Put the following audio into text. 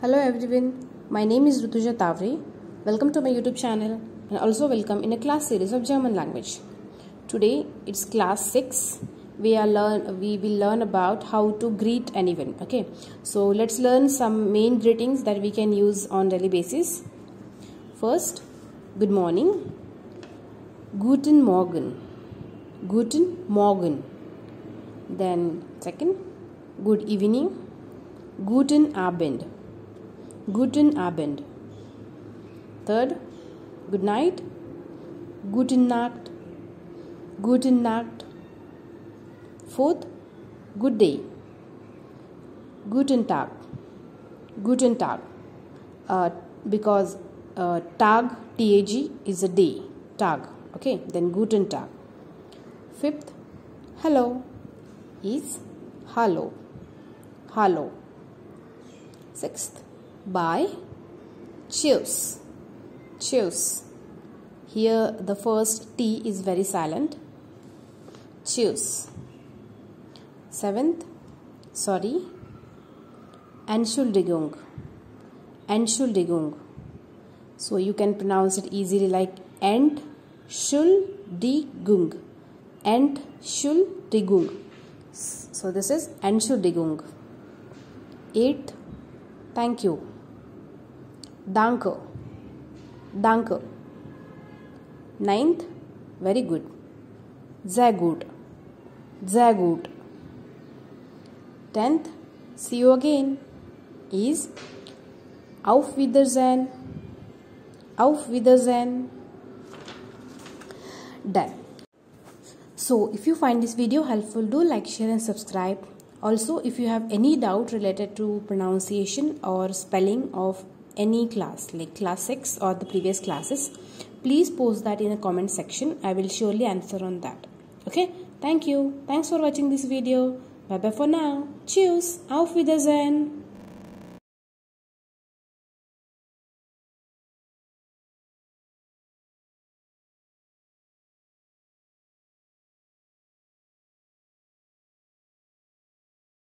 Hello everyone, my name is Rutuja Taware. Welcome to my YouTube channel and also welcome in a class series of German language. Today it's class 6. We are learn we will learn about how to greet anyone. Okay, so let's learn some main greetings that we can use on daily basis. First, good morning. Guten Morgen. Guten Morgen. Then second, good evening. Guten Abend. Guten Abend. Third, good night. Guten Nacht. Guten Nacht. Fourth, good day. Guten Tag. Guten Tag. Uh, because uh, Tag, T-A-G, is a day. Tag. Okay, then Guten Tag. Fifth, hello is hello. Hello. Sixth, by Tschüss Tschüss here the first t is very silent. Tschüss seventh. Sorry. Entschuldigung. Entschuldigung. So you can pronounce it easily like entschuldigung. Entschuldigung. So this is entschuldigung. Eighth thank you Danke. Danke. Ninth, very good. Sehr gut. Sehr gut. Tenth, see you again is Auf Wiedersehen. Auf Wiedersehen. Done. So, if you find this video helpful, do like, share, and subscribe. Also, if you have any doubt related to pronunciation or spelling of any class like class 6 or the previous classes please post that in the comment section. I will surely answer on that. Okay? Thank you. Thanks for watching this video. Bye bye for now. Cheers. Auf wiedersehen